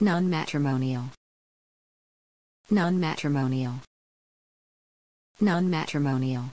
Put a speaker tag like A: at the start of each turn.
A: Non-matrimonial. Non-matrimonial. Non-matrimonial.